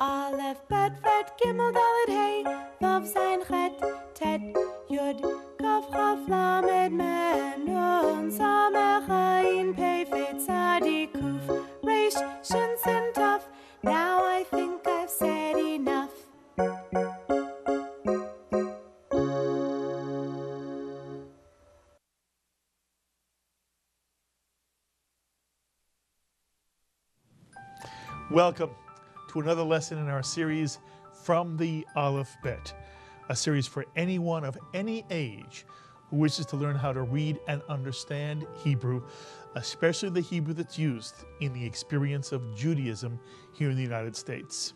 Aleph, Bet, Vet, Gimel, Dalet, Hey, Vav, Zayin, Chet, Tet, Yud, Kaf, Chaf, Lamed, Mem, Nun, Samech, Ayin, Pei, Fet, Tzadi, Kuf, Reish, Shin, Sin, Taf. Now I think I've said enough. Welcome to another lesson in our series From the Aleph Bet, a series for anyone of any age who wishes to learn how to read and understand Hebrew, especially the Hebrew that's used in the experience of Judaism here in the United States.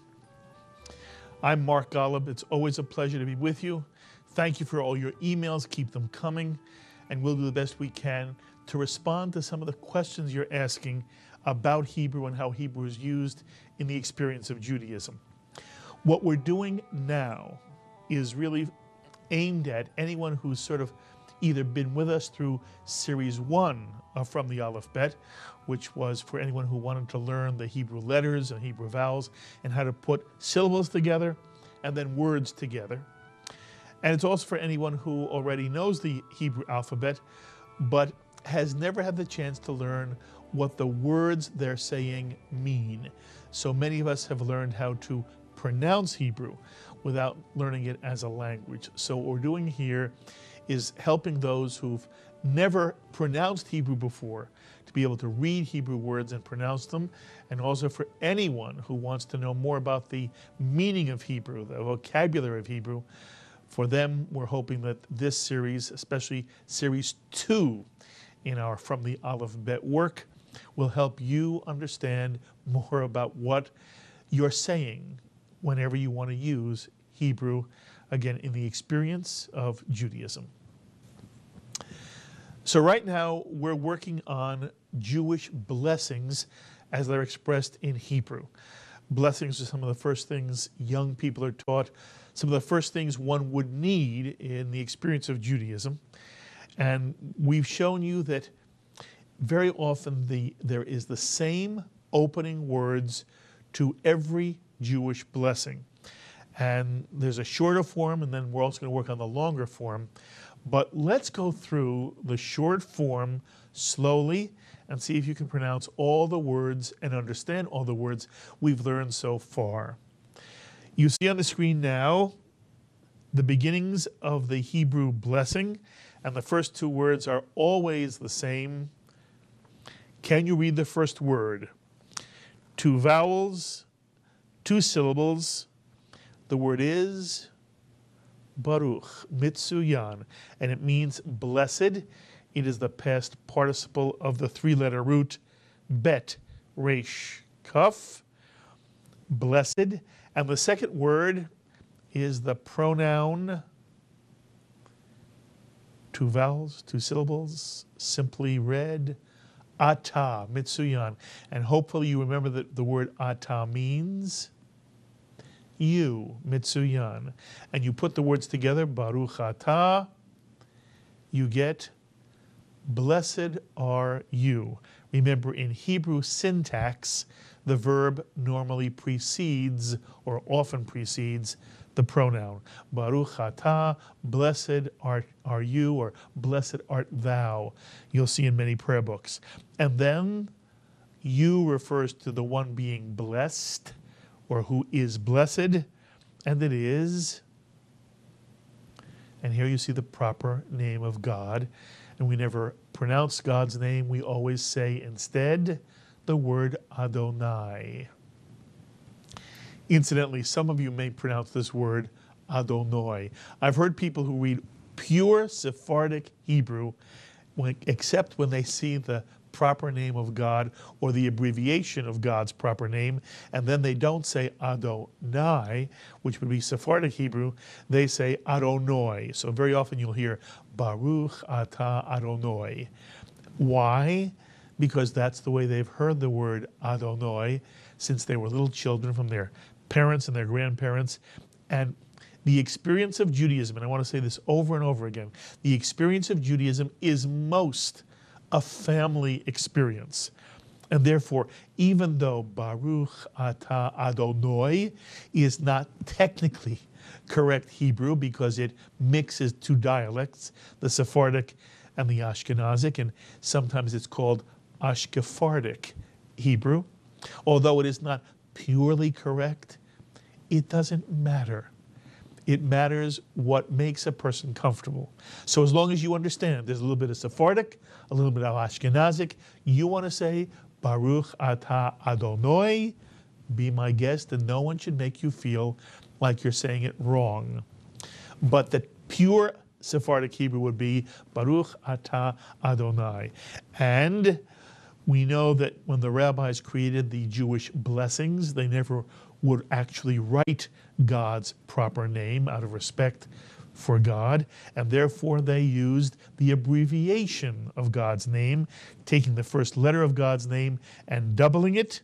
I'm Mark Golub. It's always a pleasure to be with you. Thank you for all your emails. Keep them coming, and we'll do the best we can to respond to some of the questions you're asking about Hebrew and how Hebrew is used in the experience of Judaism. What we're doing now is really aimed at anyone who's sort of either been with us through series one From the Aleph Bet, which was for anyone who wanted to learn the Hebrew letters and Hebrew vowels and how to put syllables together and then words together. And it's also for anyone who already knows the Hebrew alphabet, but has never had the chance to learn what the words they're saying mean. So many of us have learned how to pronounce Hebrew without learning it as a language. So what we're doing here is helping those who've never pronounced Hebrew before to be able to read Hebrew words and pronounce them, and also for anyone who wants to know more about the meaning of Hebrew, the vocabulary of Hebrew. For them, we're hoping that this series, especially series two in our From the Aleph Bet work, will help you understand more about what you're saying whenever you want to use Hebrew, again, in the experience of Judaism. So, right now, we're working on Jewish blessings as they're expressed in Hebrew. Blessings are some of the first things young people are taught, some of the first things one would need in the experience of Judaism. And we've shown you that very often the, there is the same opening words to every Jewish blessing. And there's a shorter form, and then we're also going to work on the longer form. But let's go through the short form slowly and see if you can pronounce all the words and understand all the words we've learned so far. You see on the screen now the beginnings of the Hebrew blessing, and the first two words are always the same. Can you read the first word? Two vowels, two syllables. The word is Baruch, Mitsuyan, and it means blessed. It is the past participle of the three letter root Bet, Resh, Kaf, blessed. And the second word is the pronoun, two vowels, two syllables, simply read, Ata, Mitsuyan. And hopefully you remember that the word Ata means you, Mitsuyan. And you put the words together, Baruch Ata, you get blessed are you. Remember, in Hebrew syntax, the verb normally precedes or often precedes the pronoun. Baruch atah, blessed art are you, or blessed art thou. You'll see in many prayer books. And then you refers to the one being blessed, or who is blessed, and it is. And here you see the proper name of God. And we never pronounce God's name, we always say instead the word Adonai. Incidentally, some of you may pronounce this word Adonai. I've heard people who read pure Sephardic Hebrew, when, except when they see the proper name of God or the abbreviation of God's proper name, and then they don't say Adonai, which would be Sephardic Hebrew, they say Adonai. So very often you'll hear Baruch Ata Adonai. Why? Because that's the way they've heard the word Adonai since they were little children from their parents and their grandparents. And the experience of Judaism, and I want to say this over and over again, the experience of Judaism is most a family experience. And therefore, even though Baruch Ata Adonai is not technically correct Hebrew because it mixes two dialects, the Sephardic and the Ashkenazic, and sometimes it's called Ashkephardic Hebrew. Although it is not purely correct, it doesn't matter. It matters what makes a person comfortable. So as long as you understand, there's a little bit of Sephardic, a little bit of Ashkenazic, you want to say Baruch Ata Adonai, be my guest, and no one should make you feel like you're saying it wrong. But the pure Sephardic Hebrew would be Baruch Ata Adonai. And we know that when the rabbis created the Jewish blessings, they never would actually write God's proper name out of respect for God, and therefore they used the abbreviation of God's name, taking the first letter of God's name and doubling it,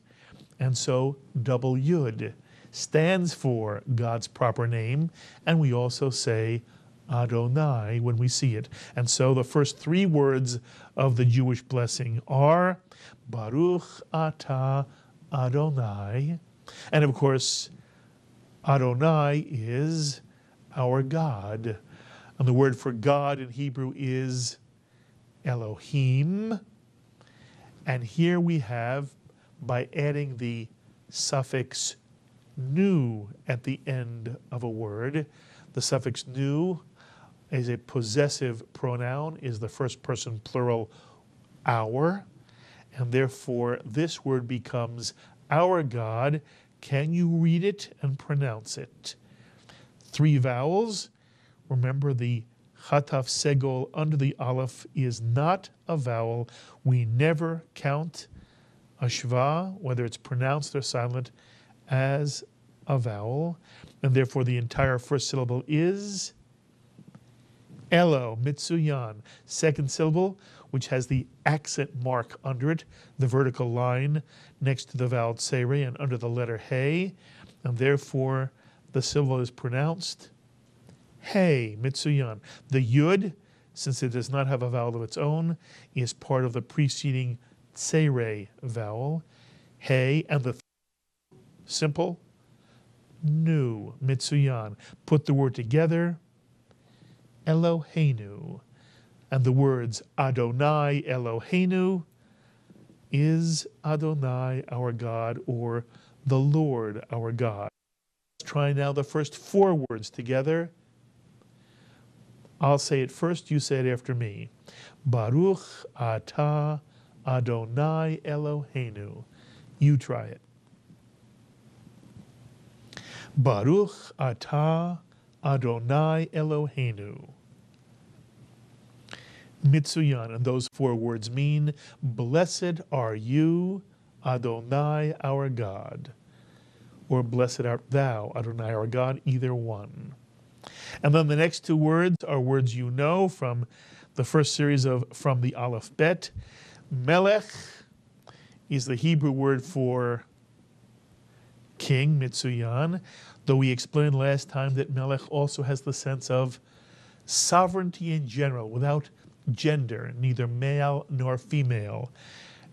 and so double Yud stands for God's proper name, and we also say Adonai when we see it. And so the first three words of the Jewish blessing are Baruch Ata Adonai. And of course, Adonai is our God. And the word for God in Hebrew is Elohim. And here we have, by adding the suffix nu at the end of a word, the suffix nu is a possessive pronoun, is the first person plural our, and therefore this word becomes our God. Can you read it and pronounce it? Three vowels. Remember the chataf segol under the aleph is not a vowel. We never count a shva, whether it's pronounced or silent, as a vowel, and therefore the entire first syllable is Elo, Mitsuyan. Second syllable, which has the accent mark under it, the vertical line next to the vowel tsere and under the letter hey, and therefore the syllable is pronounced hey, Mitsuyan. The yud, since it does not have a vowel of its own, is part of the preceding tsere vowel, hey, and the simple nu, Mitsuyan. Put the word together, Eloheinu. And the words Adonai Eloheinu is Adonai our God or the Lord our God. Let's try now the first four words together. I'll say it first, you say it after me. Baruch atah Adonai Eloheinu. You try it. Baruch atah Adonai Eloheinu. Mitsuyan, and those four words mean, Blessed are you, Adonai our God. Or blessed art thou, Adonai our God, either one. And then the next two words are words you know from the first series of From the Aleph Bet. Melech is the Hebrew word for king, Mitsuyan, though we explained last time that Melech also has the sense of sovereignty in general, without gender, neither male nor female.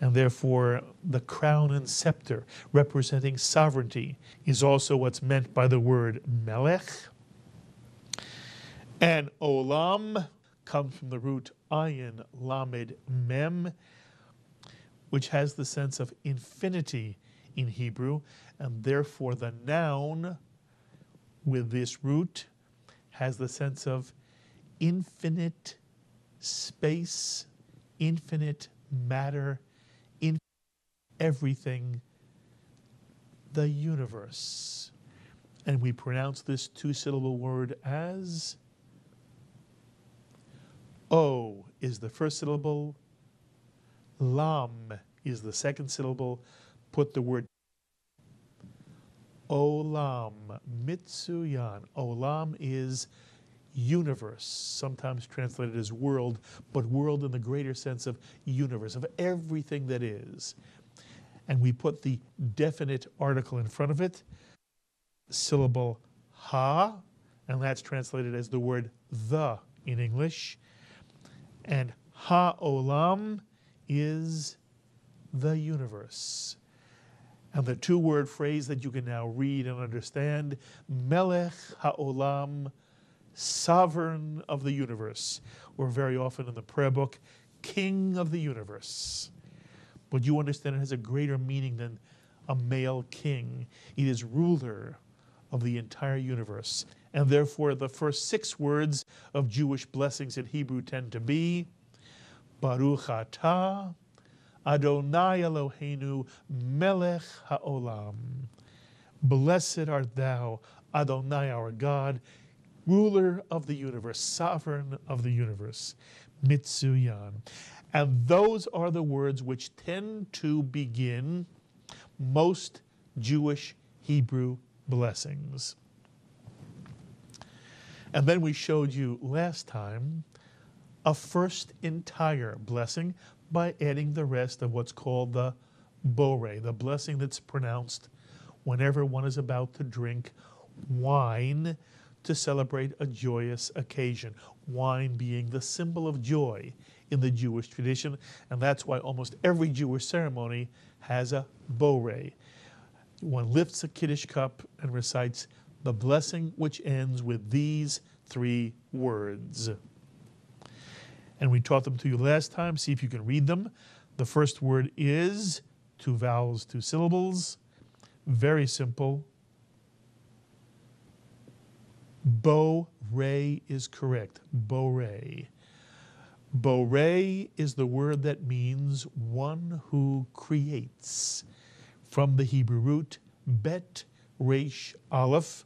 And therefore, the crown and scepter representing sovereignty is also what's meant by the word melech. And olam comes from the root ayin lamed mem, which has the sense of infinity in Hebrew, and therefore the noun with this root has the sense of infinite space, infinite matter, infinite everything, the universe. And we pronounce this two syllable word as O is the first syllable, Lam is the second syllable. Put the word Olam, Mitsuyan. Olam is universe, sometimes translated as world, but world in the greater sense of universe, of everything that is. And we put the definite article in front of it, syllable ha, and that's translated as the word the in English. And ha olam is the universe. And the two word phrase that you can now read and understand Melech HaOlam, sovereign of the universe, or very often in the prayer book, King of the universe. But you understand it has a greater meaning than a male king. It is ruler of the entire universe. And therefore, the first six words of Jewish blessings in Hebrew tend to be Baruch atah Adonai Eloheinu melech haolam. Blessed art thou, Adonai our God, ruler of the universe, sovereign of the universe. Mitsuyan. And those are the words which tend to begin most Jewish Hebrew blessings. And then we showed you last time a first entire blessing by adding the rest of what's called the borei, the blessing that's pronounced whenever one is about to drink wine to celebrate a joyous occasion. Wine being the symbol of joy in the Jewish tradition, and that's why almost every Jewish ceremony has a borei. One lifts a Kiddush cup and recites the blessing which ends with these three words. And we taught them to you last time. See if you can read them. The first word is two vowels, two syllables. Very simple. Bo Ray is correct. Bo Ray. Borei is the word that means one who creates. From the Hebrew root bet resh aleph.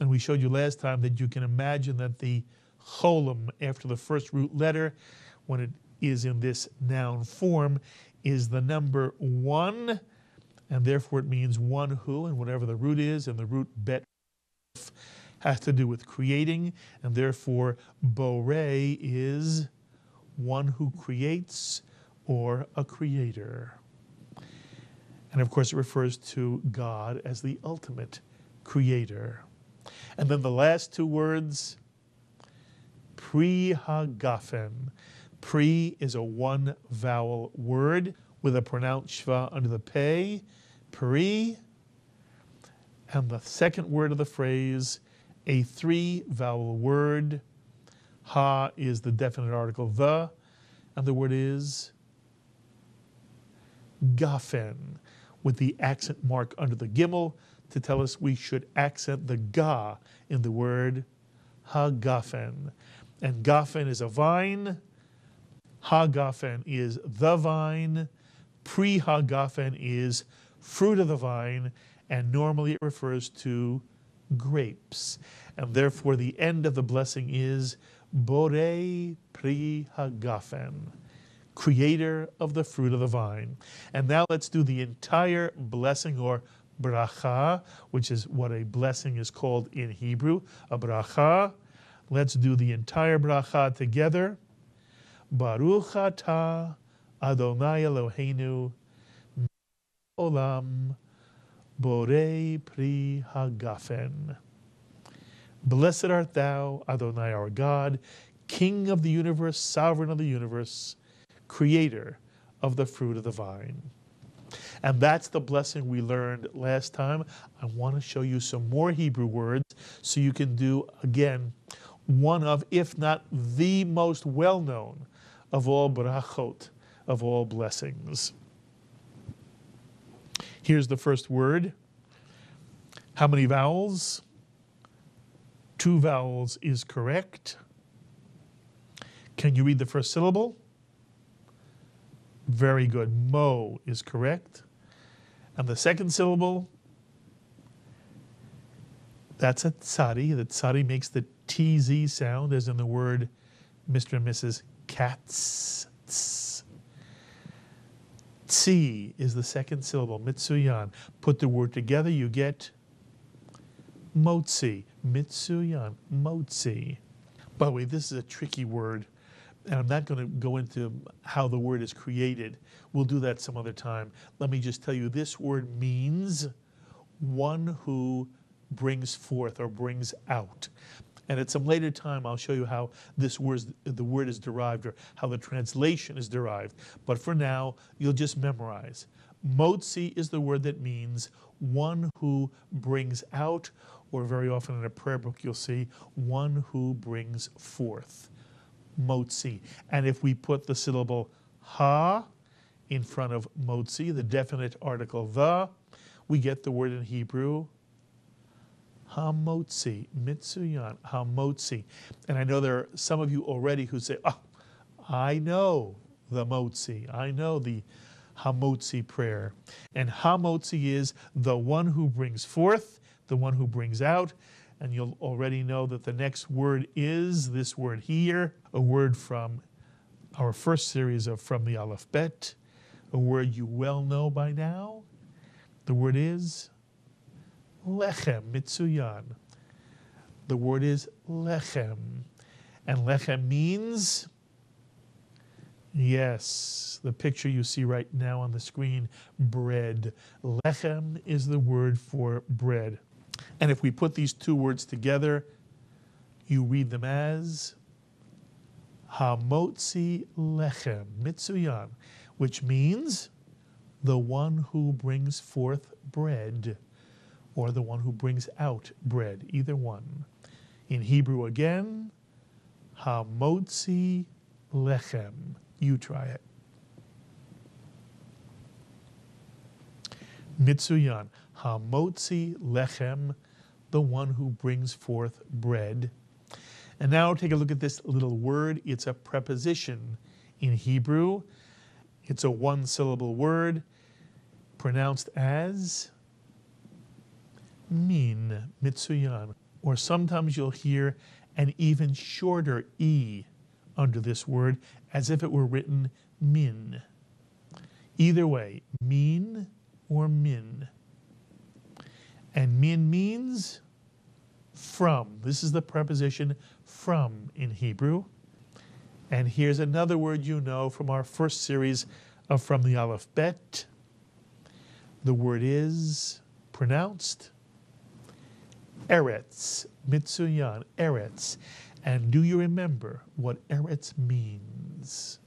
And we showed you last time that you can imagine that the cholam after the first root letter, when it is in this noun form, is the number one, and therefore it means one who, and whatever the root is, and the root bet has to do with creating, and therefore borei is one who creates or a creator. And of course, it refers to God as the ultimate creator. And then the last two words, pre-hagafen. Pre is a one vowel word with a pronounced shva under the pay. Pre. And the second word of the phrase, a three vowel word Ha is the definite article the, and the word is gafen, with the accent mark under the gimel to tell us we should accent the ga in the word hagafen. And gafen is a vine, hagafen is the vine, pre hagafen is fruit of the vine, and normally it refers to grapes. And therefore, the end of the blessing is Borei Pri Hagafen, creator of the fruit of the vine. And now let's do the entire blessing or bracha, which is what a blessing is called in Hebrew, a bracha. Let's do the entire bracha together. Baruch atah Adonai Eloheinu olam borei pri hagafen. Blessed art thou, Adonai our God, King of the universe, sovereign of the universe, creator of the fruit of the vine. And that's the blessing we learned last time. I want to show you some more Hebrew words so you can do, again, one of, if not the most well known of all brachot, of all blessings. Here's the first word. How many vowels? two vowels is correct. Can you read the first syllable? Very good. Mo is correct. And the second syllable, that's a tsadi. The tsadi makes the TZ sound, as in the word Mr. and Mrs. Katz. Tsi is the second syllable, mitsuyan. Put the word together, you get motzi. Mitsuyan, motzi. By the way, this is a tricky word, and I'm not going to go into how the word is created. We'll do that some other time. Let me just tell you this word means one who brings forth or brings out. And at some later time, I'll show you how this word, the word is derived or how the translation is derived. But for now, you'll just memorize. Motzi is the word that means one who brings out, or very often in a prayer book you'll see, one who brings forth. Motzi. And if we put the syllable ha in front of motzi, the definite article the, we get the word in Hebrew hamotzi, mitsuyan, hamotzi. And I know there are some of you already who say, oh, I know the motzi. I know the hamotzi prayer. And hamotzi is the one who brings forth, the one who brings out. And you'll already know that the next word is this word here, a word from our first series of From the Aleph Bet, a word you well know by now. The word is lechem, mitsuyan. The word is lechem. And lechem means, yes, the picture you see right now on the screen, bread. Lechem is the word for bread. And if we put these two words together, you read them as Hamotzi Lechem, Mitsuyan, which means the one who brings forth bread, or the one who brings out bread, either one. In Hebrew again, Hamotzi Lechem. You try it. Mitsuyan, Hamotzi Lechem, the one who brings forth bread. And now take a look at this little word. It's a preposition in Hebrew. It's a one syllable word pronounced as min, mitsuyan. Or sometimes you'll hear an even shorter E under this word as if it were written min. Either way, min or min. And min means from. This is the preposition from in Hebrew. And here's another word you know from our first series of From the Aleph Bet. The word is pronounced Eretz, Mitsuyan, Eretz. And do you remember what Eretz means?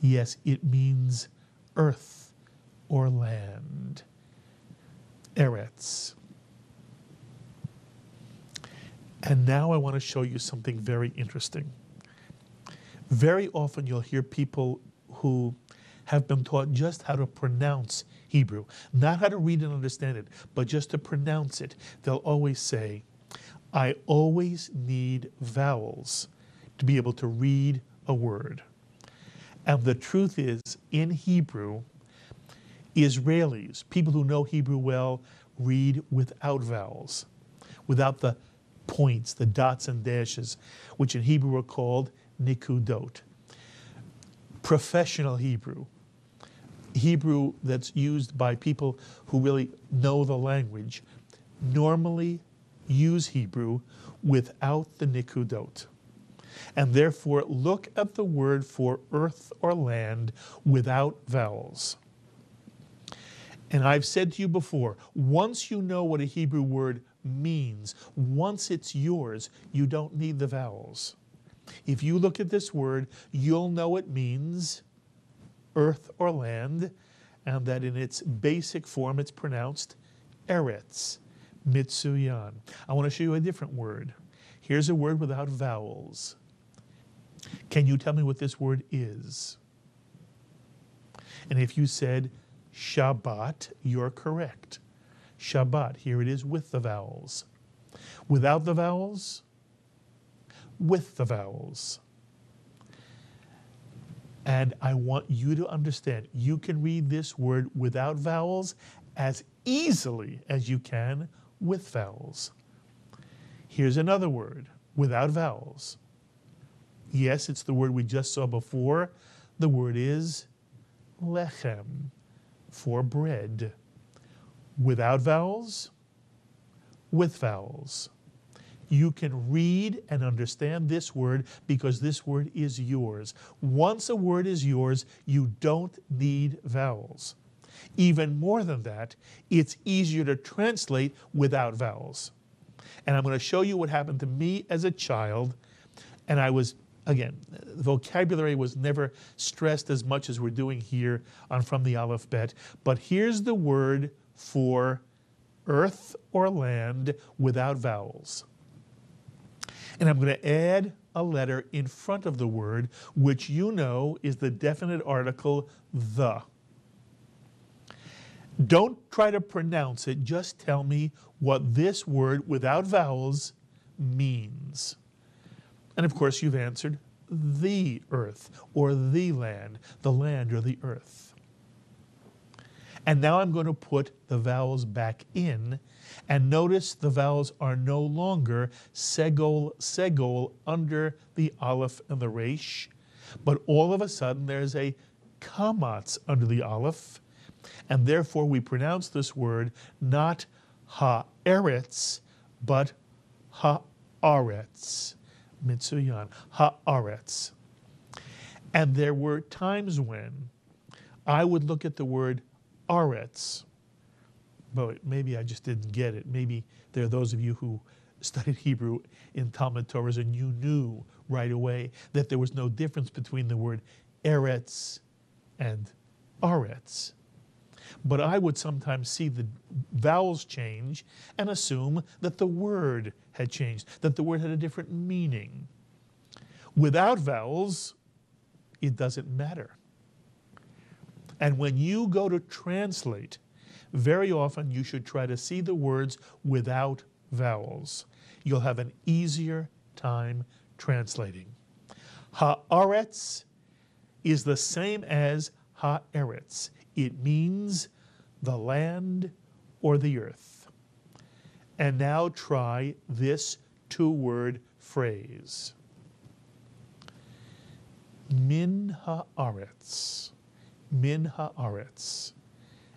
Yes, it means earth or land. Eretz. And now I want to show you something very interesting. Very often you'll hear people who have been taught just how to pronounce Hebrew, not how to read and understand it, but just to pronounce it. They'll always say, I always need vowels to be able to read a word. And the truth is, in Hebrew, Israelis, people who know Hebrew well, read without vowels, without the points, the dots and dashes, which in Hebrew are called nikudot. Professional Hebrew, Hebrew that's used by people who really know the language, normally use Hebrew without the nikudot. And therefore, look at the word for earth or land without vowels. And I've said to you before, once you know what a Hebrew word means, once it's yours, you don't need the vowels. If you look at this word, you'll know it means earth or land, and that in its basic form it's pronounced eretz, mitsuyan. I want to show you a different word. Here's a word without vowels. Can you tell me what this word is? And if you said Shabbat, you're correct. Shabbat, here it is with the vowels. Without the vowels, with the vowels. And I want you to understand you can read this word without vowels as easily as you can with vowels. Here's another word without vowels. Yes, it's the word we just saw before. The word is lechem, for bread. Without vowels, with vowels. You can read and understand this word because this word is yours. Once a word is yours, you don't need vowels. Even more than that, it's easier to translate without vowels. And I'm going to show you what happened to me as a child. And I was, again, vocabulary was never stressed as much as we're doing here on From the Aleph Bet. But here's the word for earth or land without vowels. And I'm going to add a letter in front of the word, which you know is the definite article the. Don't try to pronounce it, just tell me what this word without vowels means. And of course, you've answered the earth or the land, the land or the earth. And now I'm going to put the vowels back in. And notice the vowels are no longer segol, segol under the aleph and the resh, but all of a sudden there's a kamatz under the aleph and therefore we pronounce this word not ha'eretz, but ha'aretz. Mitsuyan, ha'aretz. And there were times when I would look at the word aretz, but maybe I just didn't get it. Maybe there are those of you who studied Hebrew in Talmud Torahs and you knew right away that there was no difference between the word eretz and aretz. But I would sometimes see the vowels change and assume that the word had changed, that the word had a different meaning. Without vowels, it doesn't matter. And when you go to translate, very often you should try to see the words without vowels. You'll have an easier time translating. Haaretz is the same as haaretz. It means the land or the earth. And now try this two word phrase Min haaretz. Min haaretz.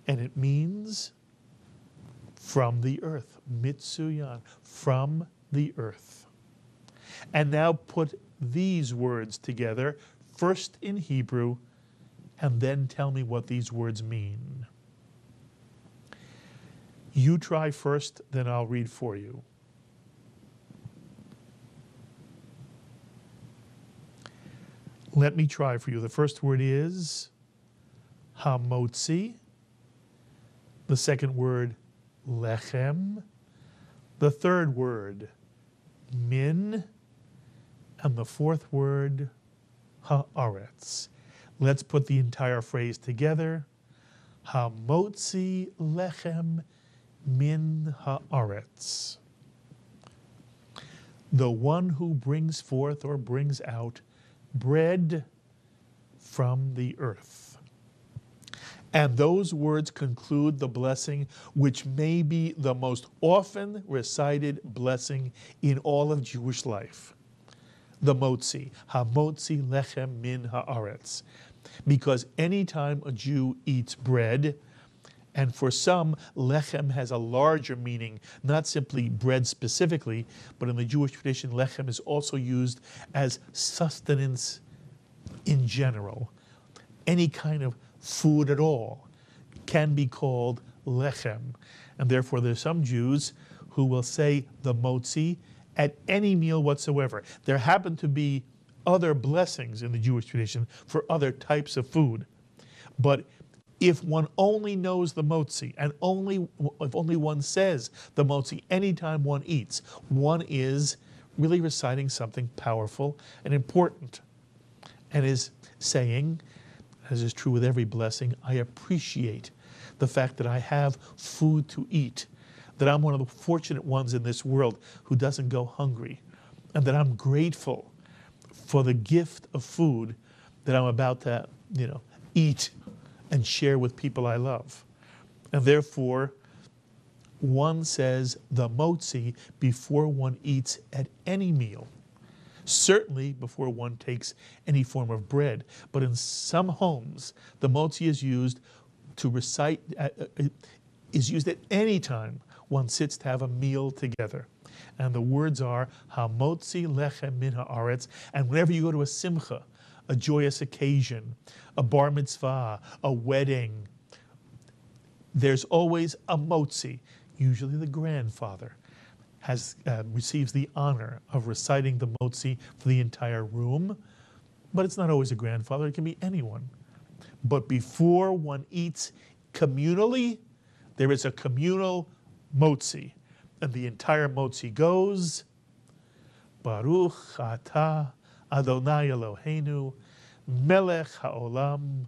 And it means from the earth. Mitsuyan. From the earth. And now put these words together, first in Hebrew and then tell me what these words mean. You try first, then I'll read for you. Let me try for you. The first word is hamotzi. The second word, lechem. The third word, min. And the fourth word, haaretz. Let's put the entire phrase together. Hamotzi lechem min haaretz. The one who brings forth or brings out bread from the earth. And those words conclude the blessing, which may be the most often recited blessing in all of Jewish life. The motzi, hamotzi lechem min haaretz because anytime a Jew eats bread, and for some, lechem has a larger meaning, not simply bread specifically, but in the Jewish tradition, lechem is also used as sustenance in general. Any kind of food at all can be called lechem. And therefore, there's some Jews who will say the motzi at any meal whatsoever. There happen to be other blessings in the Jewish tradition for other types of food. But if one only knows the motzi and only if only one says the motzi anytime one eats, one is really reciting something powerful and important and is saying, as is true with every blessing, I appreciate the fact that I have food to eat, that I'm one of the fortunate ones in this world who doesn't go hungry, and that I'm grateful for the gift of food that I'm about to, you know, eat and share with people I love. And therefore, one says the motzi before one eats at any meal. Certainly before one takes any form of bread. But in some homes, the motzi is used to recite, uh, uh is used at any time one sits to have a meal together. And the words are Hamotzi lechem min haaretz. And whenever you go to a simcha, a joyous occasion, a bar mitzvah, a wedding, there's always a motzi, usually the grandfather, has uh, receives the honor of reciting the motzi for the entire room, but it's not always a grandfather. It can be anyone. But before one eats communally, there is a communal motzi, and the entire motzi goes, Baruch Ata Adonai Eloheinu Melech Haolam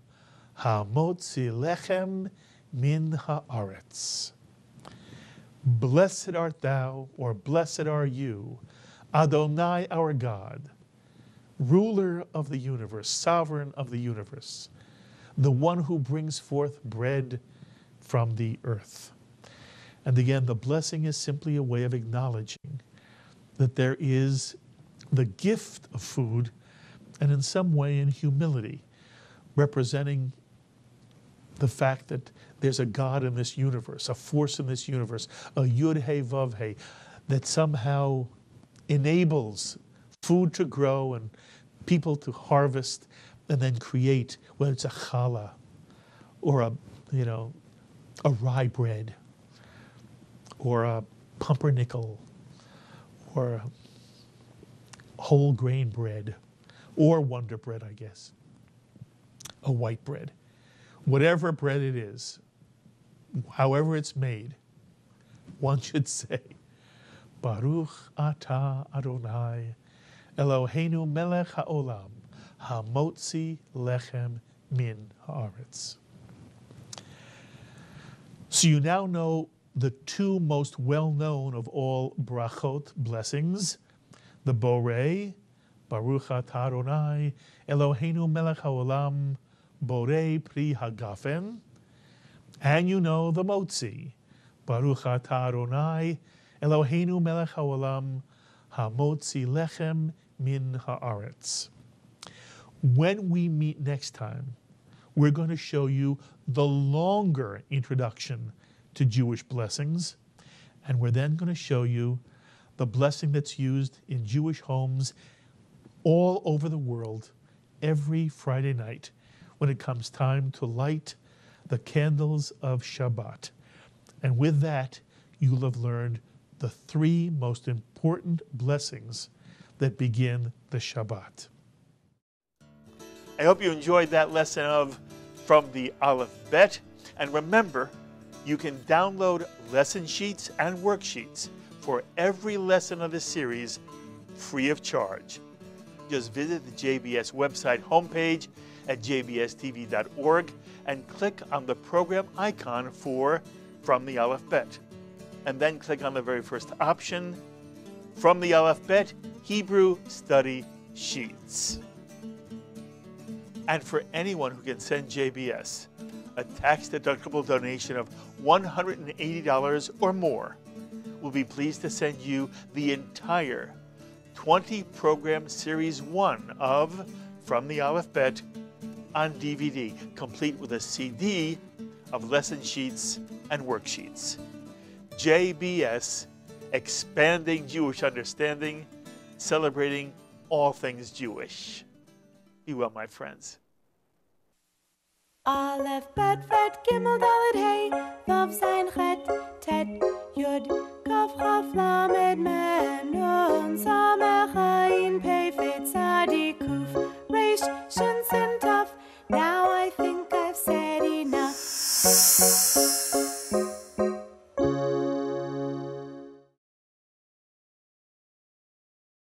Hamotzi Lechem Min Haaretz. Blessed art thou, or blessed are you, Adonai our God, ruler of the universe, sovereign of the universe, the one who brings forth bread from the earth. And again, the blessing is simply a way of acknowledging that there is the gift of food, and in some way in humility, representing the fact that there's a God in this universe, a force in this universe, a Yud He Vav He, that somehow enables food to grow and people to harvest and then create, whether it's a challah or a, you know, a rye bread or a pumpernickel or a whole grain bread or Wonder Bread, I guess, a white bread. Whatever bread it is, however it's made, one should say, Baruch Ata Adonai Eloheinu Melech HaOlam Hamotzi Lechem Min Haaretz. So you now know the two most well-known of all brachot blessings, the Borei, Baruch Ata Adonai Eloheinu Melech HaOlam Borei Pri Hagafen, and you know the Motzi, Baruch Ata Adonai Eloheinu Melech HaOlam Hamotzi Lechem Min Haaretz. When we meet next time, we're going to show you the longer introduction to Jewish blessings, and we're then going to show you the blessing that's used in Jewish homes all over the world every Friday night when it comes time to light the candles of Shabbat. And with that, you'll have learned the three most important blessings that begin the Shabbat. I hope you enjoyed that lesson of From the Aleph Bet. And remember, you can download lesson sheets and worksheets for every lesson of the series free of charge. Just visit the JBS website homepage at jbstv.org and click on the program icon for From the Aleph Bet. And then click on the very first option, From the Aleph Bet Hebrew Study Sheets. And for anyone who can send JBS a tax-deductible donation of $180 or more, we'll be pleased to send you the entire 20 program series 1 of From the Aleph Bet on DVD, complete with a CD of lesson sheets and worksheets. JBS, Expanding Jewish Understanding, celebrating all things Jewish. Be well, my friends. Aleph, Bet, Vet, Gimel, Dalet, Hey, Vav, Zayin, Chet, Tet, Yud, Kav, Chav, Lamed, Mem, Nun, Samech, Ayin, Pei, Fet, Zadik, Kuf, Reish, Shin, Sin, now I think I've said enough.